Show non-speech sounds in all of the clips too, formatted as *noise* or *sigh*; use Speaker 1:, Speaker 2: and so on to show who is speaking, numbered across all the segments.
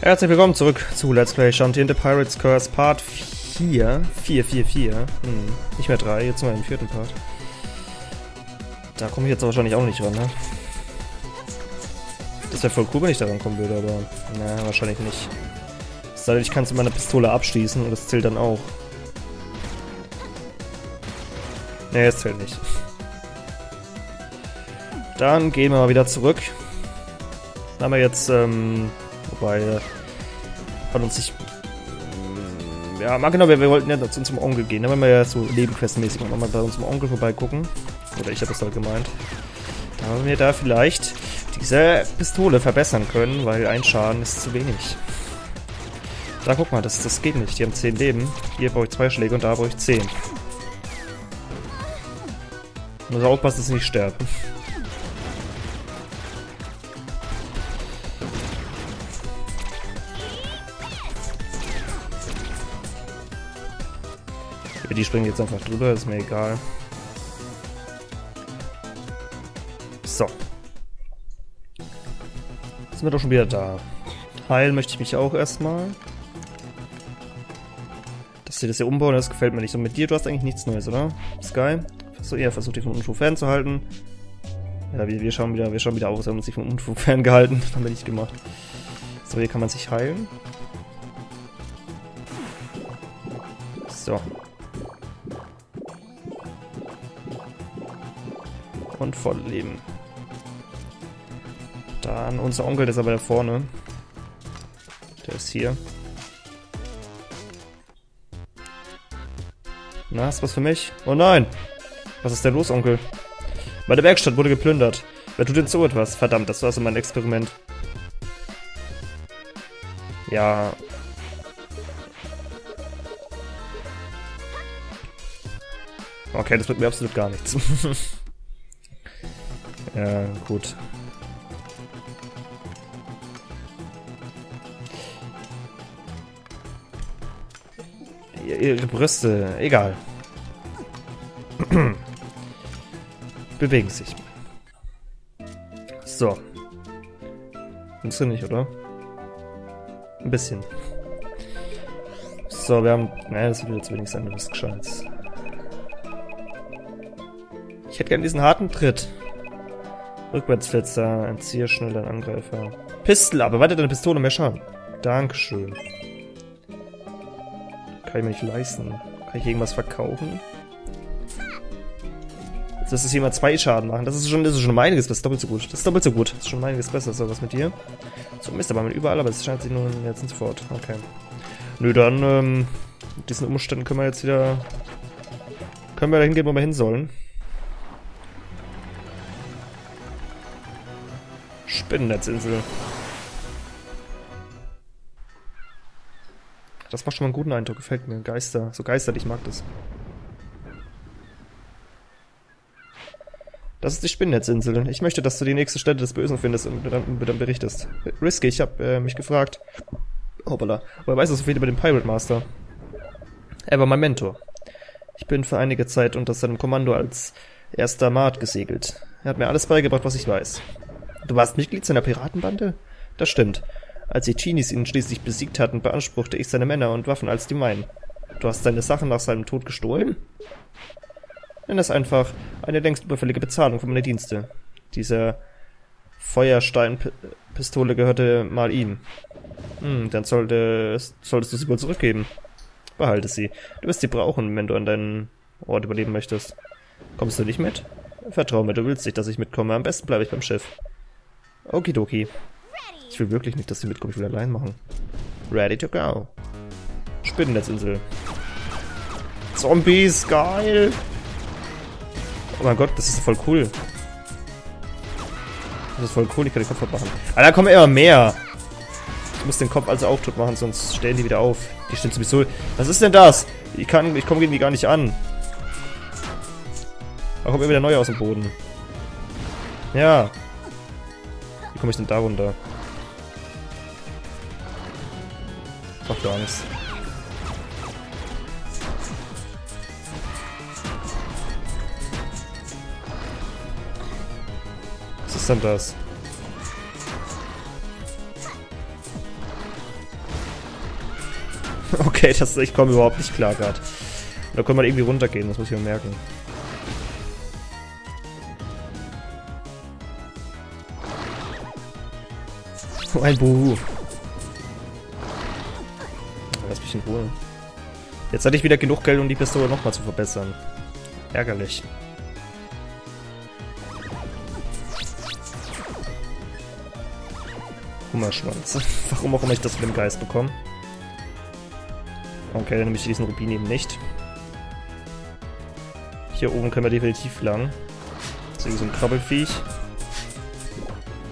Speaker 1: Herzlich willkommen zurück zu Let's Play Shanty in the Pirates Curse Part 4. 4, 4, 4. Hm. Nicht mehr 3, jetzt mal im vierten Part. Da komme ich jetzt wahrscheinlich auch nicht ran, ne? Das wäre voll cool, wenn ich da rankommen würde, aber... Na, wahrscheinlich nicht. Es sei ich kann es mit meiner Pistole abschießen und das zählt dann auch. Ne, es zählt nicht. Dann gehen wir mal wieder zurück. Dann haben wir jetzt, ähm, wobei, äh, hat uns nicht, mm, ja, genau, wir, wir wollten ja zu unserem Onkel gehen, dann wollen wir ja so Nebenquestmäßig mal bei unserem Onkel vorbeigucken. Oder ich habe das halt gemeint. Da haben wir da vielleicht diese Pistole verbessern können, weil ein Schaden ist zu wenig. Da, guck mal, das, das geht nicht. Die haben 10 Leben. Hier brauche ich zwei Schläge und da brauche ich 10. Muss aufpassen, dass ich nicht sterbe. Die springen jetzt einfach drüber, ist mir egal. So. Sind wir doch schon wieder da. Heilen möchte ich mich auch erstmal. Dass sie das hier umbauen, das gefällt mir nicht. So mit dir, du hast eigentlich nichts Neues, oder? Sky? So, er versucht dich von Unfug fernzuhalten. Ja, wir, wir schauen wieder, wir schauen wieder aus, haben uns sich von Unfug *laughs* ferngehalten. Das haben wir nicht gemacht. So, hier kann man sich heilen. So. Und voll Leben. Dann unser Onkel, der ist aber da vorne. Der ist hier. Na, du was für mich? Oh nein! Was ist denn los, Onkel? Meine Werkstatt wurde geplündert. Wer tut denn so etwas? Verdammt, das war so mein Experiment. Ja. Okay, das bringt mir absolut gar nichts. *laughs* ja, gut. Ihre Brüste, egal. *clears throat* Bewegen sich. So. Findest du nicht, oder? Ein bisschen. So, wir haben... Naja, das wird jetzt wenigstens anderes Gescheites. Ich hätte gern diesen harten Tritt. Rückwärtsflitzer, entziehe schnell deinen Angreifer. Pistol, aber weiter deine Pistole mehr Schaden. Dankeschön. Kann ich mir nicht leisten. Kann ich irgendwas verkaufen? Das ist hier mal zwei Schaden machen. Das ist schon, das ist schon einiges besser. Doppelt so gut. Das ist doppelt so gut. Das ist schon einiges besser. So, was mit dir? So, Mist, aber mit überall, aber es scheint sich nur jetzt und sofort. Okay. Nö, dann, ähm, mit diesen Umständen können wir jetzt wieder, können wir da hingehen, wo wir hin sollen. Spinnennetzinsel. Das macht schon mal einen guten Eindruck, gefällt mir. Geister, so Geister, ich mag das. Das ist die Spinnennetzinsel. Ich möchte, dass du die nächste Stätte des Bösen findest und dann, dann berichtest. Risky, ich habe äh, mich gefragt. Hoppala. Woher weißt du so viel über den Pirate Master? Er war mein Mentor. Ich bin für einige Zeit unter seinem Kommando als erster Mart gesegelt. Er hat mir alles beigebracht, was ich weiß. Du warst Mitglied seiner Piratenbande? Das stimmt. Als die Genies ihn schließlich besiegt hatten, beanspruchte ich seine Männer und Waffen als die meinen. Du hast seine Sachen nach seinem Tod gestohlen? Nenn es einfach eine längst überfällige Bezahlung für meine Dienste. Diese Feuersteinpistole gehörte mal ihm. Hm, dann sollte, solltest du sie wohl zurückgeben. Behalte sie. Du wirst sie brauchen, wenn du an deinen Ort überleben möchtest. Kommst du nicht mit? Vertrau mir, du willst nicht, dass ich mitkomme. Am besten bleibe ich beim Schiff. Okidoki. Ich will wirklich nicht, dass sie mitkommen. Ich will allein machen. Ready to go. Spinnennetzinsel. Zombies, geil! Oh mein Gott, das ist voll cool. Das ist voll cool, ich kann den Kopf machen. Aber da kommen immer mehr. Ich muss den Kopf also auch tot machen, sonst stellen die wieder auf. Die stehen sowieso... Was ist denn das? Ich kann... Ich komme irgendwie gar nicht an. Da kommt immer wieder neu aus dem Boden. Ja. Komme ich denn da runter? Macht gar nichts. Was ist denn das? *laughs* Okay, das, ich komme überhaupt nicht klar gerade. Da kann man irgendwie runtergehen, das muss ich mir merken. Ein Buhu. Lass mich in Ruhe. Jetzt hatte ich wieder genug Geld, um die Pistole nochmal zu verbessern. Ärgerlich. Hummerschwanz. *laughs* Warum auch immer ich das mit dem Geist bekomme. Okay, dann nehme ich diesen Rubin eben nicht. Hier oben können wir definitiv lang. Das ist so ein Krabbelfiech,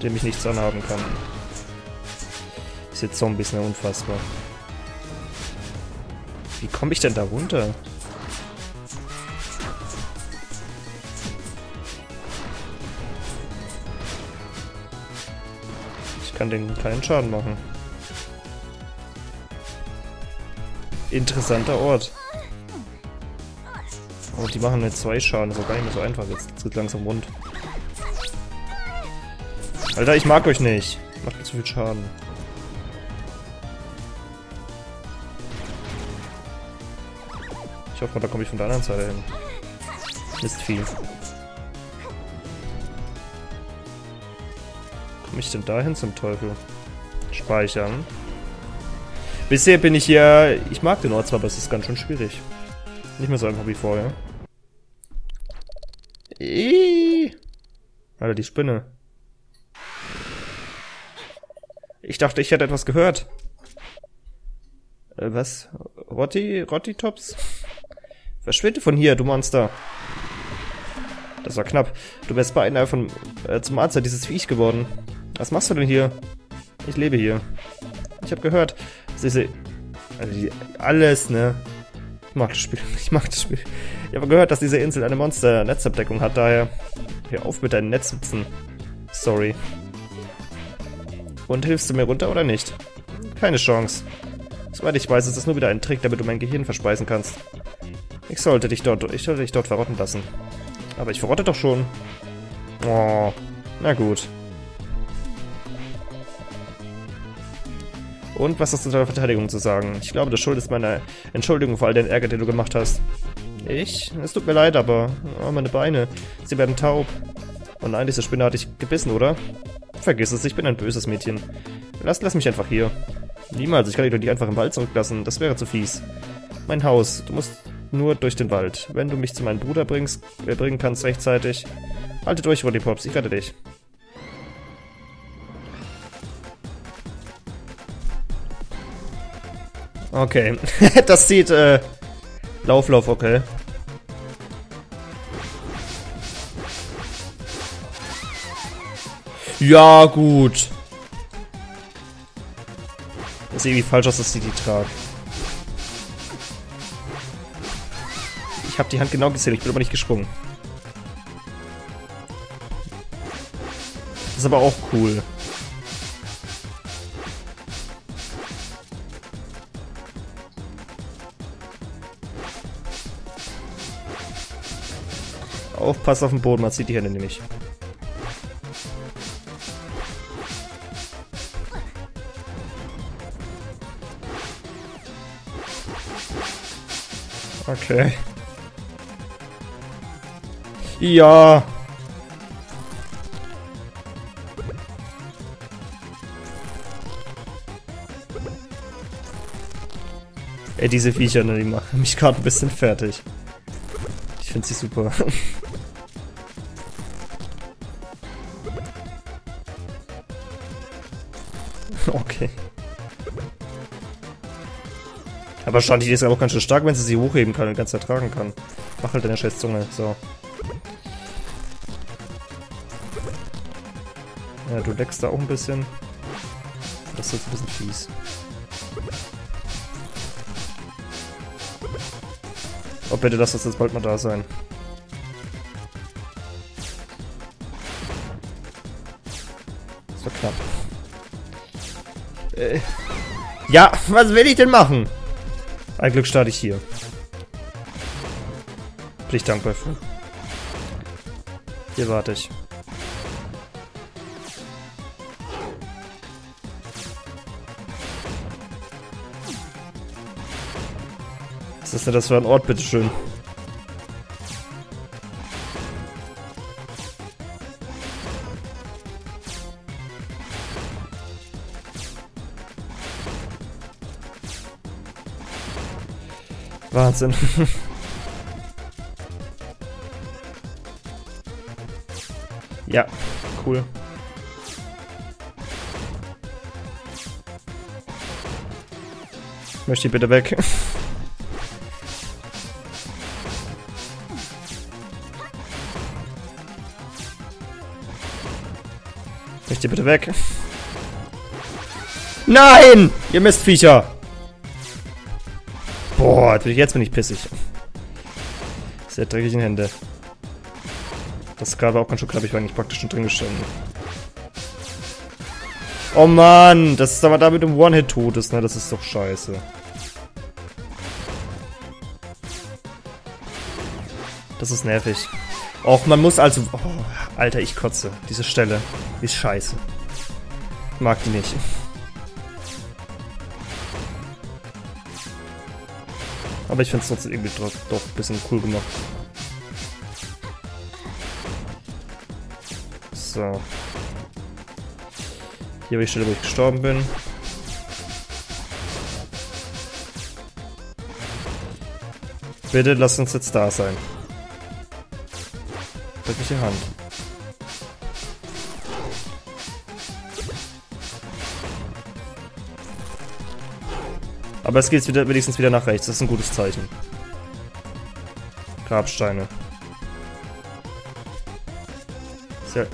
Speaker 1: dem ich nichts anhaben kann. Diese Zombies, ne, unfassbar. Wie komme ich denn da runter? Ich kann den keinen Schaden machen. Interessanter Ort. Oh, die machen jetzt zwei Schaden. Das ist gar nicht mehr so einfach. Jetzt, jetzt geht langsam rund. Alter, ich mag euch nicht. Macht mir zu viel Schaden. Ich hoffe da komme ich von der anderen Seite hin. Mistvieh. Komme ich denn dahin zum Teufel? Speichern. Bisher bin ich hier... Ich mag den Ort zwar, aber es ist ganz schön schwierig. Nicht mehr so einfach wie vorher. Iiii. Alter, die Spinne. Ich dachte, ich hätte etwas gehört. Äh, was? Rotti? Rotti-Tops? Verschwinde von hier, du Monster. Das war knapp. Du wärst beinahe von, äh, zum Arzt dieses Viech geworden. Was machst du denn hier? Ich lebe hier. Ich habe gehört, diese... Also die, alles, ne? Ich mag das Spiel. *laughs* Ich mag das Spiel. Ich habe gehört, dass diese Insel eine Monster-Netzabdeckung hat, daher... Hör auf mit deinen Netzwitzen. Sorry. Und hilfst du mir runter oder nicht? Keine Chance. Soweit ich weiß, ist das nur wieder ein Trick, damit du mein Gehirn verspeisen kannst. Ich sollte dich dort, ich sollte dich dort verrotten lassen. Aber ich verrotte doch schon. Oh, na gut. Und was hast du zu deiner Verteidigung zu sagen? Ich glaube, du schuldest meiner Entschuldigung für all den Ärger, den du gemacht hast. Ich? Es tut mir leid, aber... Oh, meine Beine. Sie werden taub. Oh nein, diese Spinne hat dich gebissen, oder? Vergiss es, ich bin ein böses Mädchen. Lass, lass mich einfach hier. Niemals, ich kann dich doch nicht einfach im Wald zurücklassen. Das wäre zu fies. Mein Haus. Du musst nur durch den Wald. Wenn du mich zu meinem Bruder bringst, äh, bringen kannst rechtzeitig. Halte durch, Roddy Pops. Ich rette dich. Okay. *laughs* das sieht, äh... Lauf, Lauf, okay. Ja, gut. Das sieht irgendwie falsch aus, dass sie die tragen. Ich habe die Hand genau gezählt, ich bin aber nicht gesprungen. Das ist aber auch cool. Aufpassen auf den Boden, man sieht die Hände nämlich. Okay. Ja. Ey, diese Viecher, ne, die machen mich gerade ein bisschen fertig. Ich finde sie super. *laughs* okay. Aber Shanti ist auch ganz schön stark, wenn sie sie hochheben kann und ganz ertragen kann. Mach halt deine scheiß Zunge. So. Du leckst da auch ein bisschen. Das ist jetzt ein bisschen fies. Oh, bitte lass das jetzt bald mal da sein. War knapp. Äh. Ja, was will ich denn machen? Ein Glück starte ich hier. Bin ich dankbar für. Hier warte ich. Was ist denn das für ein Ort, bitteschön? Wahnsinn. *laughs* ja, cool. Möchte ich bitte weg. *laughs* Möchte bitte weg. Nein! Ihr Mistviecher! Boah, jetzt bin ich pissig. Sehr dreckigen Hände. Das gerade auch ganz schön knapp, ich war eigentlich praktisch schon drin gestanden. Oh Mann, das ist aber da mit dem One-Hit tot ist, ne? Das ist doch scheiße. Das ist nervig. Och, man muss also... Oh, Alter, ich kotze. Diese Stelle ist scheiße. Mag die nicht. Aber ich finde es trotzdem irgendwie doch, doch ein bisschen cool gemacht. So. Hier war die Stelle, wo ich gestorben bin. Bitte lass uns jetzt da sein. Die Hand. Aber es geht wieder, wenigstens wieder nach rechts. Das ist ein gutes Zeichen. Grabsteine. Sehr.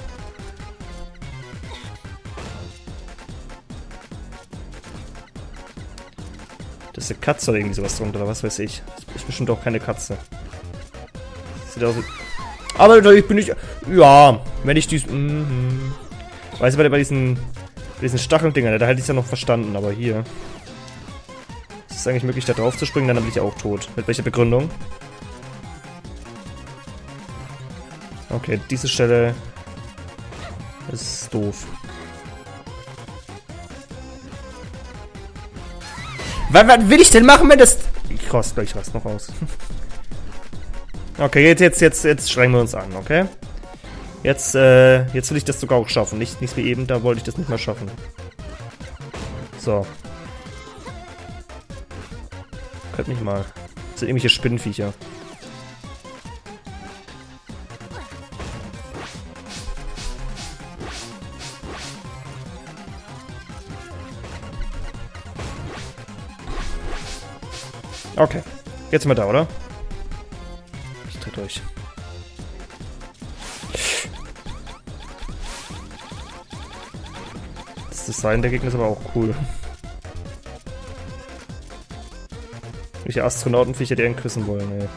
Speaker 1: Das ist eine Katze oder irgendwie sowas drunter, oder was weiß ich. Das ist bestimmt auch keine Katze. Sieht aus wie... Aber natürlich bin ich... Ja, wenn ich dies... Mm, Weißt du, bei, diesen... Bei diesen Stacheldingern, da hätte ich es ja noch verstanden, aber hier es eigentlich möglich, da drauf zu springen, dann bin ich auch tot. Mit welcher Begründung? Okay, diese Stelle ist doof. Was, was will ich denn machen, wenn das... Ich rost gleich was noch aus. *laughs* okay, jetzt, jetzt, jetzt, jetzt strengen wir uns an, okay? Jetzt, äh, jetzt will ich das sogar auch schaffen. Nicht, nicht wie eben, da wollte ich das nicht mehr schaffen. So. Hört mich mal. Das sind irgendwelche Spinnenviecher. Okay. Jetzt sind wir da, oder? Durch. Das Design der Gegner ist aber auch cool. Welche Astronautenviecher die einen küssen wollen, ey.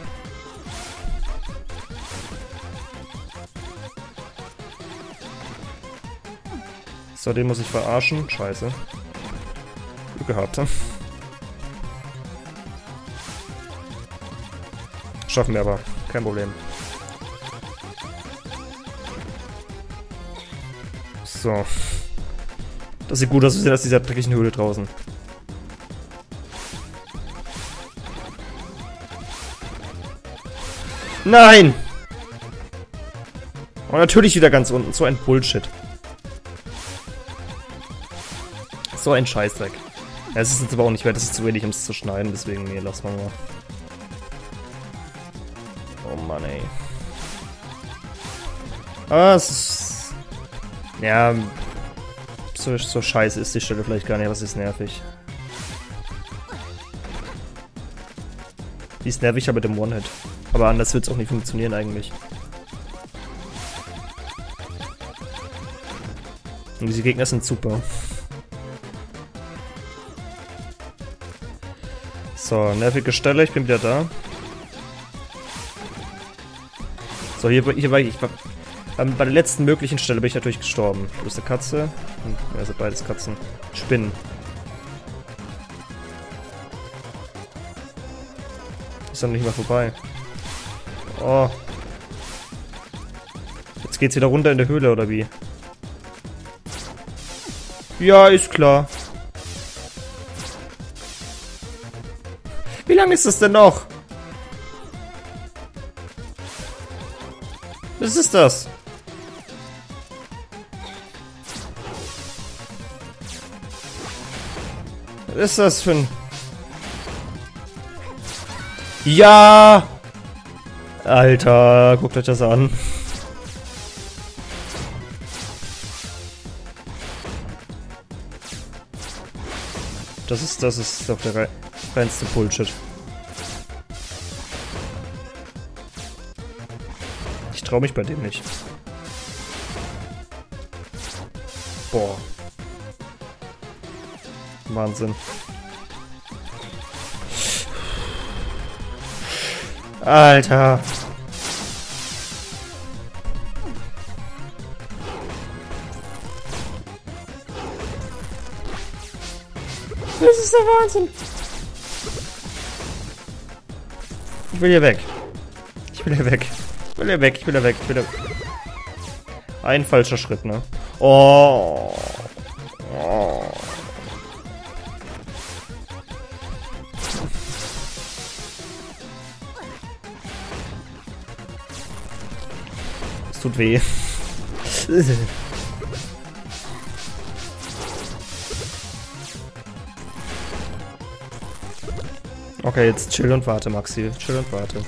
Speaker 1: So, den muss ich verarschen. Scheiße. Glück gehabt. Schaffen wir aber. Kein Problem. So. Das sieht gut aus, wir sind aus dieser dreckigen Höhle draußen. Nein! Und natürlich wieder ganz unten. So ein Bullshit. So ein Scheißdreck. Ja, es ist jetzt aber auch nicht mehr, das ist zu wenig, um es zu schneiden, deswegen, nee, lass mal mal. Ah, es ist... Ja, so, so scheiße ist die Stelle vielleicht gar nicht, aber es ist nervig. Die ist nervig, aber mit dem One-Hit. Aber anders wird es auch nicht funktionieren eigentlich. Und diese Gegner sind super. So, nervige Stelle, ich bin wieder da. So, hier, hier war ich. ich war, ähm, bei der letzten möglichen Stelle bin ich natürlich gestorben. Du bist eine Katze. Und ja, sind beides Katzen. Spinnen. Ist dann nicht mehr vorbei. Oh. Jetzt geht's wieder runter in der Höhle, oder wie? Ja, ist klar. Wie lange ist das denn noch? Was ist das? Was ist das für ein... Ja! Alter, guckt euch das an. Das ist, das ist doch der reinste Bullshit. Ich traue mich bei dem nicht. Wahnsinn. Alter. Das ist der Wahnsinn. Ich will hier weg. Ich will hier weg. Ich will hier weg. Ich will hier weg. Ich will hier. Ein falscher Schritt, ne? Oh. Weh. *laughs* Okay, jetzt chill und warte, Maxi. Chill und warte.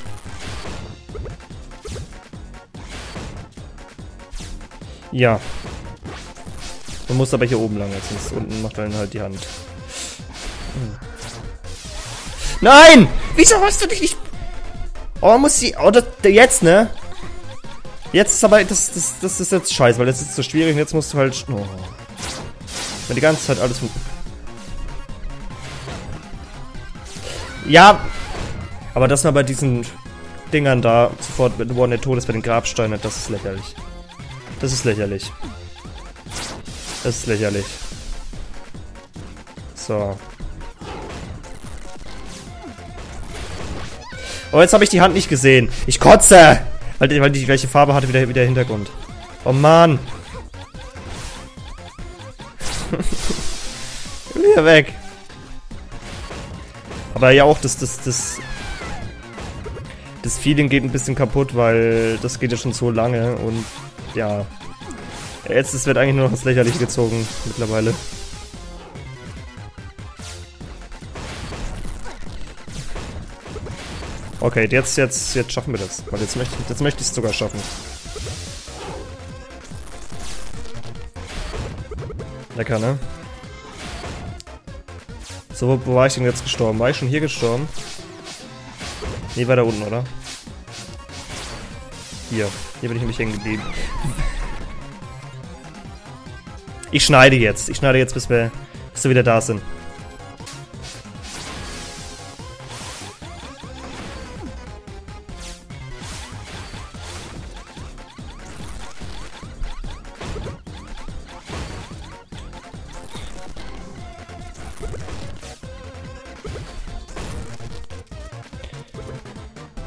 Speaker 1: Ja. Du musst aber hier oben lang, jetzt sonst unten macht dann halt die Hand. Hm. Nein! Wieso hast du dich nicht... Oh, muss sie... Oh, das, jetzt, ne? Jetzt ist aber... Das, das, das ist jetzt scheiße, weil das ist so schwierig und jetzt musst du halt... Oh. Wenn die ganze Zeit alles... Ja, aber dass man bei diesen Dingern da sofort mit One tot ist bei den Grabsteinen, das ist lächerlich. Das ist lächerlich. Das ist lächerlich. So. Oh, jetzt habe ich die Hand nicht gesehen. Ich kotze! Weil die, weil die gleiche Farbe hatte wie der, wie der Hintergrund. Oh Mann. *laughs* Wieder weg. Aber ja auch das, das, das, das Feeling geht ein bisschen kaputt, weil das geht ja schon so lange und ja. Jetzt wird eigentlich nur noch ins Lächerliche gezogen mittlerweile. Okay, jetzt, jetzt, jetzt schaffen wir das. Weil jetzt möchte, jetzt möchte ich es sogar schaffen. Lecker, ne? So, wo, war ich denn jetzt gestorben? War ich schon hier gestorben? Nee, war da unten, oder? Hier. Hier bin ich nämlich hängen geblieben. Ich schneide jetzt. Ich schneide jetzt, bis wir, bis wir wieder da sind.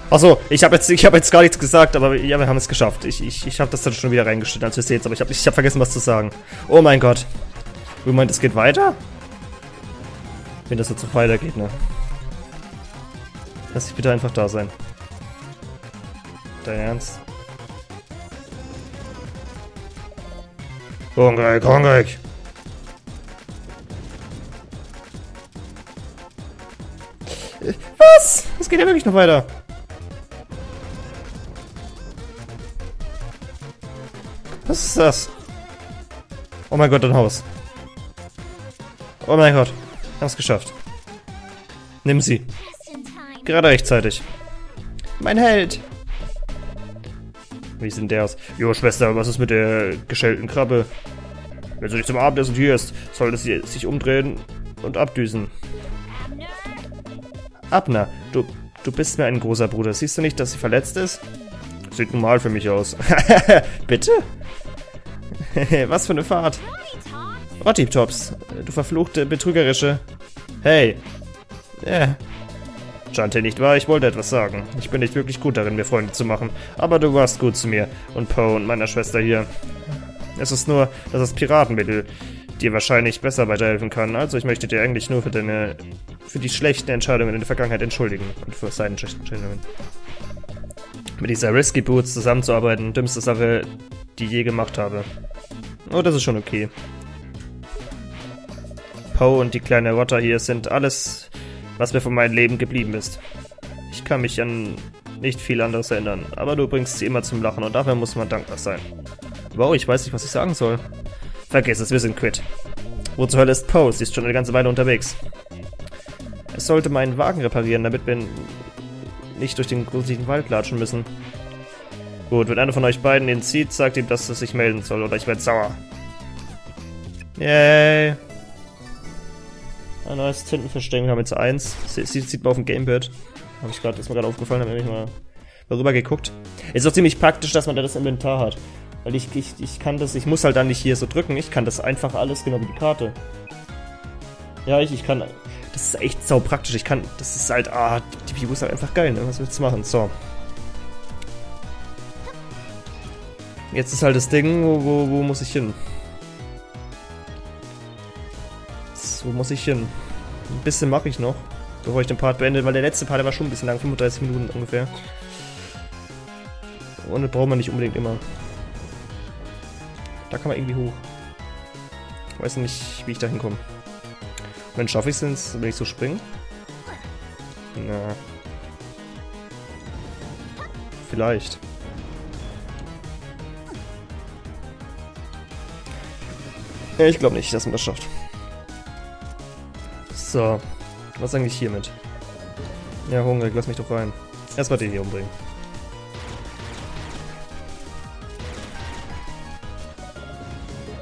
Speaker 1: Achso, ich habe jetzt, hab jetzt gar nichts gesagt, aber ja, wir haben es geschafft. Ich, ich, ich habe das dann schon wieder reingestellt, als ihr seht, aber ich habe ich hab vergessen, was zu sagen. Oh mein Gott. Du meint, es geht weiter? Wenn das jetzt so weitergeht, ne? Lass dich bitte einfach da sein. Dein Ernst? Hungrig, hungrig! Was? Es geht ja wirklich noch weiter. Was ist das? Oh mein Gott, ein Haus. Oh mein Gott. Haben es geschafft. Nimm sie. Gerade rechtzeitig. Mein Held. Wie sieht der aus? Jo, Schwester, was ist mit der geschälten Krabbe? Wenn du nicht zum Abendessen hier ist, sollte sie sich umdrehen und abdüsen. Abner, du, du bist mir ein großer Bruder. Siehst du nicht, dass sie verletzt ist? Sieht normal für mich aus. *laughs* Bitte? *laughs* Was für eine Fahrt. Rotti Tops, du verfluchte, betrügerische. Hey. Ja. Chante, nicht wahr? Ich wollte etwas sagen. Ich bin nicht wirklich gut darin, mir Freunde zu machen. Aber du warst gut zu mir. Und Poe und meiner Schwester hier. Es ist nur, dass das Piratenmittel dir wahrscheinlich besser weiterhelfen kann. Also ich möchte dir eigentlich nur für deine... für die schlechten Entscheidungen in der Vergangenheit entschuldigen. Und für seine schlechten Entscheidungen. Mit dieser Risky Boots zusammenzuarbeiten, dümmste Sache, die ich je gemacht habe. Oh, das ist schon okay. Poe und die kleine Rotter hier sind alles, was mir von meinem Leben geblieben ist. Ich kann mich an nicht viel anderes erinnern, aber du bringst sie immer zum Lachen und dafür muss man dankbar sein. Wow, ich weiß nicht, was ich sagen soll. Vergiss es, wir sind quitt. Wo zur Hölle ist Poe? Sie ist schon eine ganze Weile unterwegs. Es sollte meinen Wagen reparieren, damit wir nicht durch den gruseligen Wald latschen müssen. Gut, wenn einer von euch beiden ihn zieht, sagt ihm, dass er sich melden soll, oder ich werde sauer. Yay. Ein neues Tintenverstecken haben wir jetzt eins. Sie, sieht man auf dem Gamepad. Habe ich gerade, ist mir gerade aufgefallen, habe ich mal darüber geguckt. Ist auch ziemlich praktisch, dass man da das Inventar hat. Weil ich, ich, ich kann das, ich muss halt dann nicht hier so drücken, ich kann das einfach alles, genau wie die Karte. Ja, ich, ich kann, das ist echt sau praktisch, ich kann, das ist halt, ah, die View ist halt einfach geil, ne, was willst du machen, so. Jetzt ist halt das Ding, wo, wo, wo muss ich hin? So muss ich hin. Ein bisschen mache ich noch, bevor ich den Part beende, weil der letzte Part, der war schon ein bisschen lang, 35 Minuten ungefähr. Und das braucht man nicht unbedingt immer. Da kann man irgendwie hoch. Ich weiß nicht, wie ich da hinkomme. Wenn schaffe ich es, wenn ich so springe? Na. Vielleicht. Ich glaube nicht, dass man das schafft. So. Was eigentlich hiermit? Ja, Hunger, lass mich doch rein. Erstmal den hier umbringen.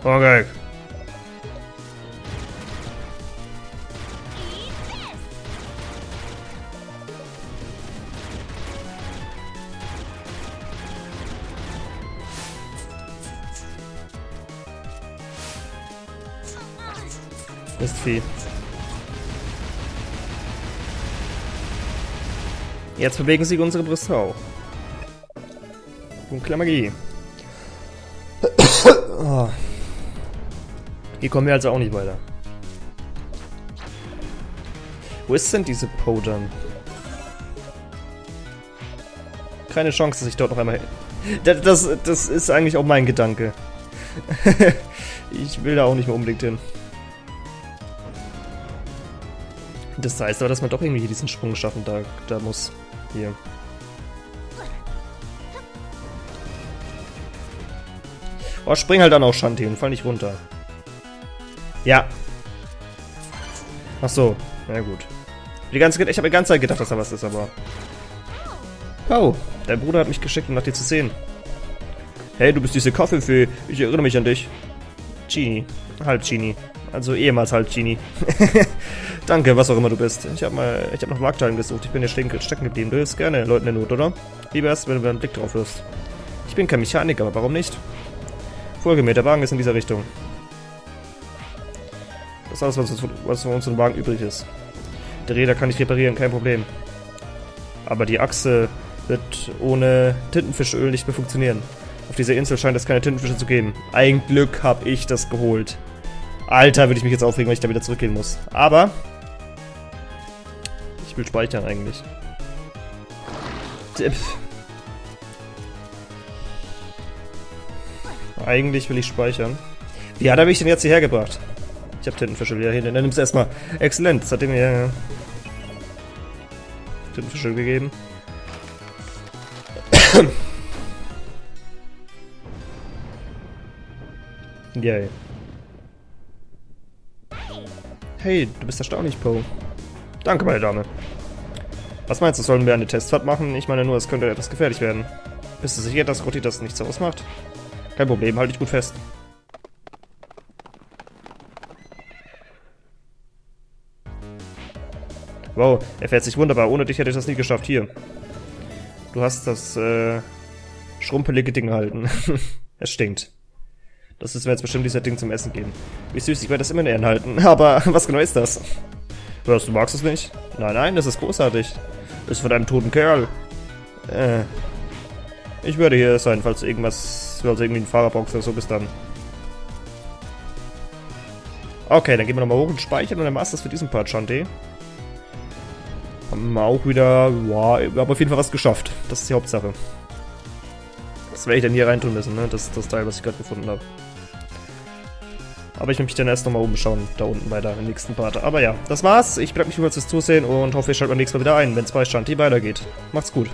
Speaker 1: Okay. Mistvieh. Jetzt bewegen sich unsere Brüste auch. Dunkle Magie. oh. *coughs* Hier kommen wir also auch nicht weiter. Wo ist denn diese Podern? Keine Chance, dass ich dort noch einmal... Das, das, das ist eigentlich auch mein Gedanke. *laughs* ich will da auch nicht mehr unbedingt hin. Das heißt aber, dass man doch irgendwie diesen Sprung schaffen da, da muss. Hier. Oh, spring halt dann auch Shanti und fall nicht runter. Ja. Ach so. Na gut. Die ganze, ich habe die ganze Zeit gedacht, dass da was ist, aber... Oh, dein Bruder hat mich geschickt, um nach dir zu sehen. Hey, du bist diese Kaffeefee. Ich erinnere mich an dich. Genie. Halb Genie. Also ehemals halb Genie. *laughs* Danke, was auch immer du bist. Ich habe mal, ich habe nach Marktteilen gesucht. Ich bin hier stecken geblieben. Du hilfst gerne Leuten in Not, oder? Wie wär's, wenn du einen Blick drauf wirst? Ich bin kein Mechaniker, aber warum nicht? Folge mir, der Wagen ist in dieser Richtung. Das ist alles, was, was von unserem Wagen übrig ist. Der Räder kann ich reparieren, kein Problem. Aber die Achse wird ohne Tintenfischöl nicht mehr funktionieren. Auf dieser Insel scheint es keine Tintenfische zu geben. Ein Glück habe ich das geholt. Alter, würde ich mich jetzt aufregen, wenn ich da wieder zurückgehen muss. Aber... Ich will speichern eigentlich. Eigentlich will ich speichern. Wie hat er mich denn jetzt hierher gebracht? Ich habe Tintenfischöl wieder hin. Dann nimmst du erstmal. Exzellent. Das hat mir ja, Tintenfischöl gegeben. *coughs* Yay. Hey, du bist erstaunlich, Poe. Danke, meine Dame. Was meinst du, sollen wir eine Testfahrt machen? Ich meine nur, es könnte etwas gefährlich werden. Bist du sicher, dass Rotti das nichts ausmacht? Kein Problem, halte ich gut fest. Wow, er fährt sich wunderbar. Ohne dich hätte ich das nie geschafft. Hier. Du hast das, äh, schrumpelige Ding halten. *laughs* es stinkt. Das ist mir jetzt bestimmt dieser Ding zum Essen geben. Wie süß, ich werde das immer in Ehren halten. *laughs* Aber was genau ist das? Was, du magst es nicht? Nein, nein, das ist großartig. Ist von einem toten Kerl. Äh. Ich werde hier sein, falls irgendwas, falls irgendwie ein Fahrer brauchst oder so, bis dann. Okay, dann gehen wir nochmal hoch und speichern und dann machst du das für diesen Part, Shanti. Haben wir auch wieder, wow, wir haben auf jeden Fall was geschafft. Das ist die Hauptsache. Das werde ich dann hier reintun müssen, ne? Das, das Teil, was ich gerade gefunden habe. Aber ich will mich dann erst nochmal umschauen, da unten weiter im nächsten Part. Aber ja, das war's. Ich bedanke mich fürs Zusehen und hoffe, ihr schaltet beim nächsten Mal wieder ein, wenn es bei Shanti weitergeht. Macht's gut.